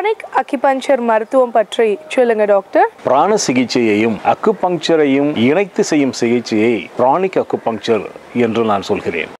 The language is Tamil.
பிரானிக் அக்கிபஞ்சர் மருத்துவம் பற்றி சொல்லுங்க டாக்டர் பிராண சிகிச்சையையும் அக்குபங்க்சரையும் இணைத்து செய்யும் சிகிச்சையை பிராணிக் அக்குபங்க்சர் என்று நான் சொல்கிறேன்.